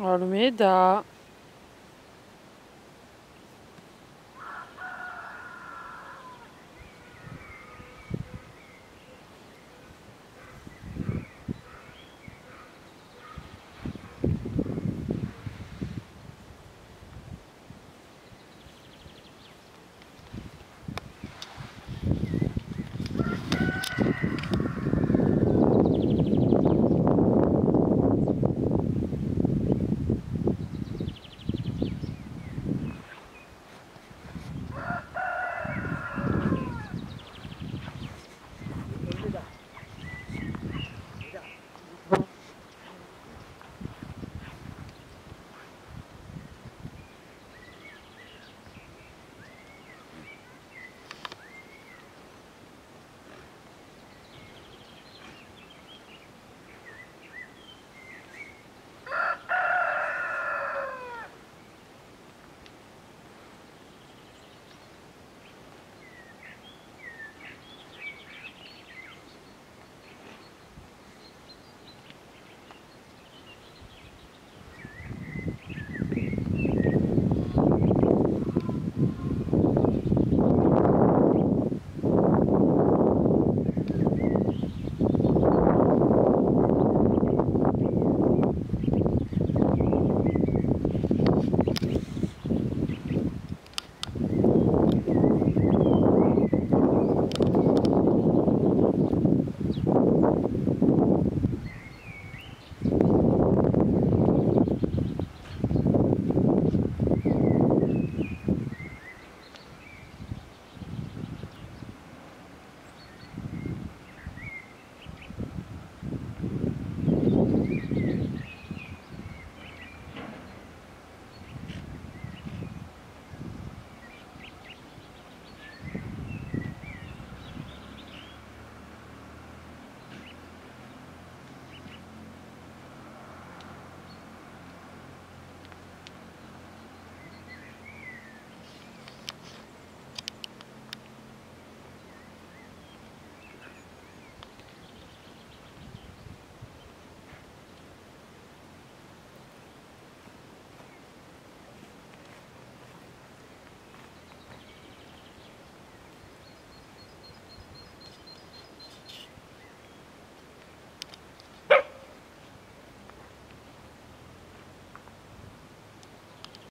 Olha, me dá.